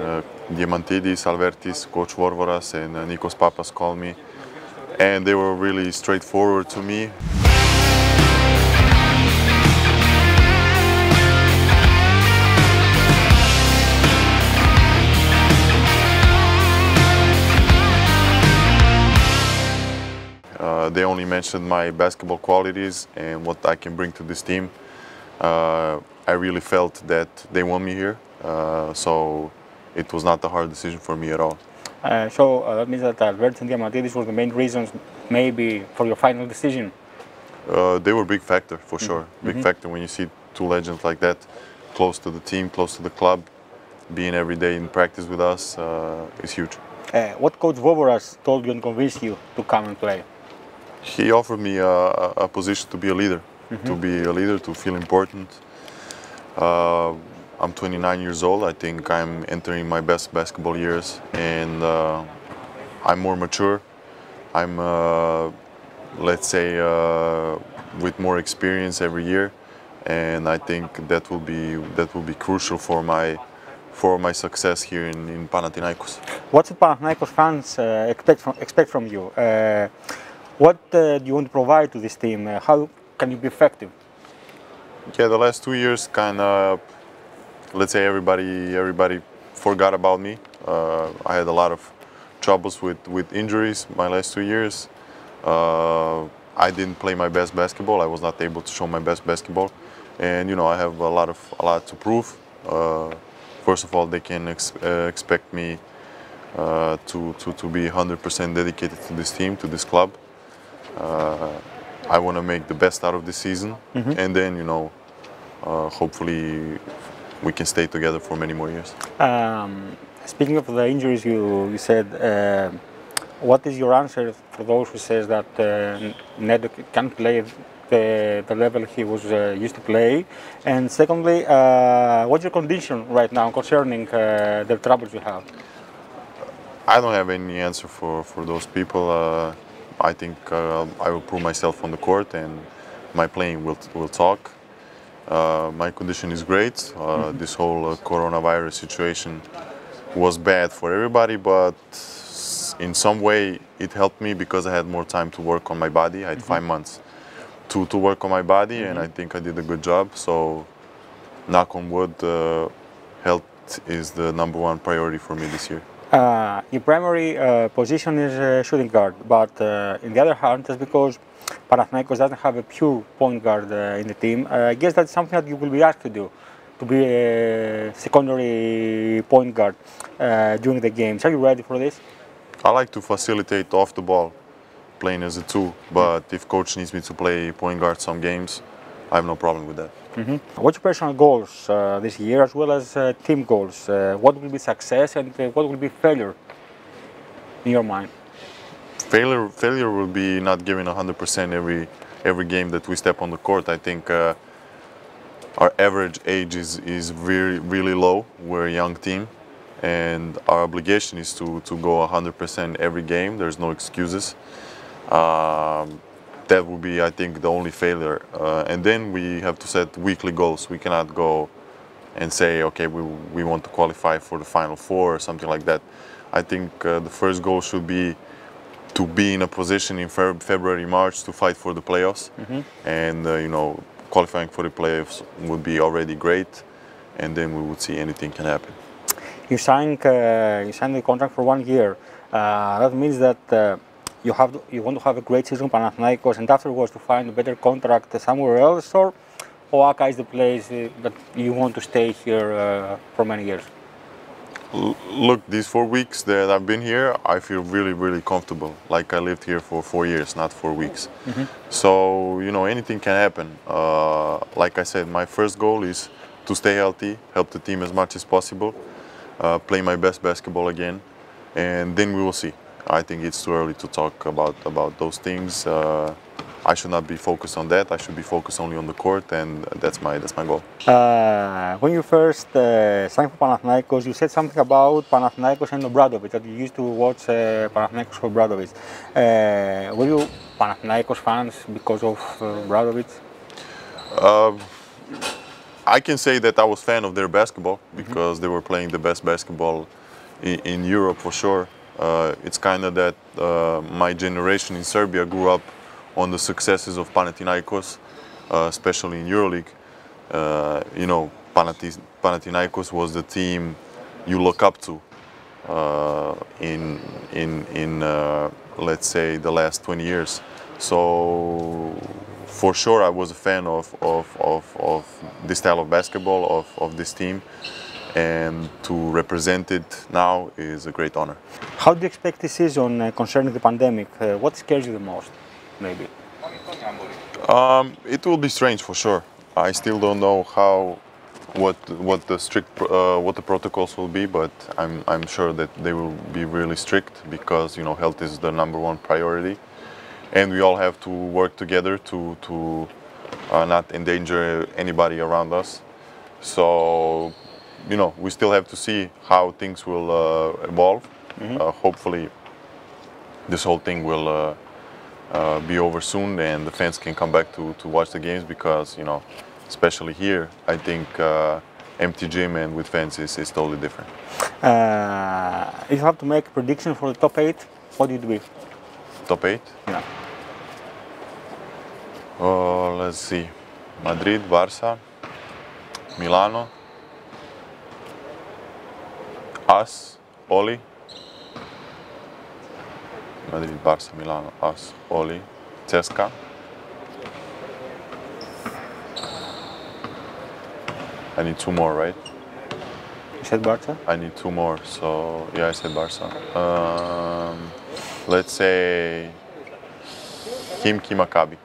Uh, Diamantidis, Alvertis, Coach Vovoras, and uh, Nikos Pappas called me, and they were really straightforward to me. Uh, they only mentioned my basketball qualities and what I can bring to this team. Uh, I really felt that they want me here, uh, so it was not a hard decision for me at all. Uh, so uh, that means that Alvertis and Diamantidis were the main reasons, maybe, for your final decision. Uh, they were a big factor for sure. Big factor when you see two legends like that close to the team, close to the club, being every day in practice with us uh, is huge. Uh, what Coach Vovoras told you and convinced you to come and play? He offered me a, a- a position to be a leader, to be a leader, to feel important. I'm 29 years old. I think I'm entering my best basketball years, and uh, I'm more mature. I'm, uh, let's say, uh, with more experience every year, and I think that will be that will be crucial for my for my success here in, in Panathinaikos. What do Panathinaikos fans uh, expect from expect from you? Uh, what uh, do you want to provide to this team? Uh, how can you be effective? Yeah, the last two years, kind of, let's say everybody everybody forgot about me. Uh, I had a lot of troubles with with injuries my last two years. Uh, I didn't play my best basketball. I was not able to show my best basketball, and you know I have a lot of a lot to prove. Uh, first of all, they can ex- uh, expect me uh, to, to to be 100% dedicated to this team, to this club. Uh, I want to make the best out of this season, and then you know, uh, hopefully, we can stay together for many more years. Um, speaking of the injuries, you, you said, uh, what is your answer for those who says that uh, Ned can't play the, the level he was uh, used to play? And secondly, uh, what's your condition right now concerning uh, the troubles you have? I don't have any answer for, for those people. Uh, I think uh, I will prove myself on the court, and my playing will will talk. Uh, my condition is great. Uh, This whole uh, coronavirus situation was bad for everybody, but in some way it helped me because I had more time to work on my body. I had five months to, to work on my body, and I think I did a good job. So, knock on wood, uh, health is the number one priority for me this year. Uh, your primary uh, position is shooting guard, but uh, in the other hand, that's because Panathinaikos doesn't have a pure point guard uh, in the team. Uh, I guess that's something that you will be asked to do, to be a secondary point guard uh, during the games. Are you ready for this? I like to facilitate off the ball, playing as a two. But if coach needs me to play point guard some games, I have no problem with that. What's your personal goals uh, this year, as well as uh, team goals? Uh, what will be success and uh, what will be failure in your mind? Failure, failure will be not giving 100% every every game that we step on the court. I think uh, our average age is is really really low. We're a young team, and our obligation is to to go 100% every game. There's no excuses. Um, that would be, I think, the only failure. Uh, and then we have to set weekly goals. We cannot go and say, okay, we, we want to qualify for the final four or something like that. I think uh, the first goal should be to be in a position in Feb- February, March to fight for the playoffs. And, uh, you know, qualifying for the playoffs would be already great. And then we would see anything can happen. You signed uh, you signed the contract for one year. Uh, that means that uh, you have to, you want to have a great season Panathinaikos and afterwards to find a better contract somewhere else, or Oaka is the place uh, that you want to stay here uh, for many years. Look, these four weeks that I've been here, I feel really, really comfortable. Like I lived here for four years, not four weeks. So, you know, anything can happen. Uh, like I said, my first goal is to stay healthy, help the team as much as possible, uh, play my best basketball again, and then we will see. I think it's too early to talk about, about those things. Uh, I should not be focused on that. I should be focused only on the court, and that's my, that's my goal. Uh, when you first uh, signed for Panathinaikos, you said something about Panathinaikos and Obradovic, that you used to watch uh, Panathinaikos for Obradovic. Uh, were you Panathinaikos fans because of uh, Obradovic? I can say that I was fan of their basketball because they were playing the best basketball in, in Europe for sure. Uh, it's kind of that uh, my generation in Serbia grew up on the successes of Panathinaikos, uh, especially in EuroLeague. Uh, you know, Panathinaikos was the team you look up to uh, in in in uh, let's say the last 20 years. So for sure, I was a fan of of, of, of this style of basketball of, of this team, and to represent it now is a great honor. How do you expect this season uh, concerning the pandemic? Uh, what scares you the most, maybe? Um, it will be strange for sure. I still don't know how, what what the strict uh, what the protocols will be, but I'm I'm sure that they will be really strict because you know health is the number one priority, and we all have to work together to to uh, not endanger anybody around us. So, you know, we still have to see how things will uh, evolve. Uh, hopefully, this whole thing will uh, be over soon and the fans can come back to, to watch the games because, you know, especially here, I think uh, empty gym and with fans is, is totally different. Uh, if you have to make a prediction for the top eight, what do you do? Top eight? Yeah. Uh, let's see. Madrid, Barca, Milano, us, Oli. Madrid, Barca, Milano, us, Oli, CSKA. I need two more, right? You said Barca? I need two more, so yeah, I said Barca. Um, let's say Khimki Maccabi.